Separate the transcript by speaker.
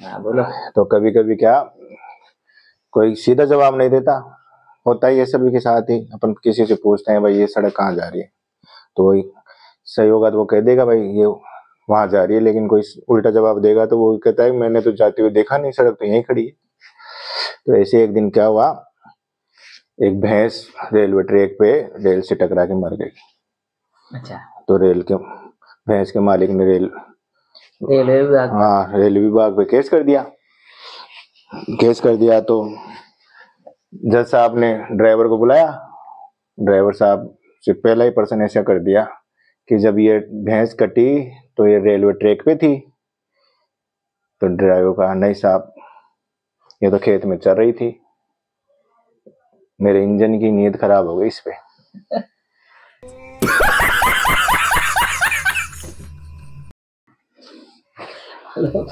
Speaker 1: हाँ बोलो।
Speaker 2: तो कभी कभी क्या कोई सीधा जवाब नहीं देता? होता ही है सभी के साथ ही। अपन किसी से पूछते हैं भाई ये सड़क कहाँ जा रही है? तो वही सही होगा तो वो कह देगा भाई ये वहाँ जा रही है। लेकिन कोई उल्टा जवाब देगा तो वो कहता है मैंने तो जाते हुए देखा नहीं सड़क तो यहीं खड़ी है। तो ऐसे एक दिन क्या हुआ एक भैंस रेलवे ट्रैक पे रेल से टकरा के मर गई।
Speaker 1: अच्छा।
Speaker 2: तो रेल के भैंस के मालिक ने रेल
Speaker 1: रेलवे विभाग
Speaker 2: हाँ रेल विभाग पे केस कर दिया। केस कर दिया तो जज साहब ने ड्राइवर को बुलाया। ड्राइवर साहब से पहला ही पर्सन ऐसा कर दिया कि जब ये भैंस कटी तो ये रेलवे ट्रैक पे थी। तो ड्राइवर कहा, नहीं साहब, ये तो खेत में चल रही थी। मेरे इंजन की नींद खराब हो गई इस Alors...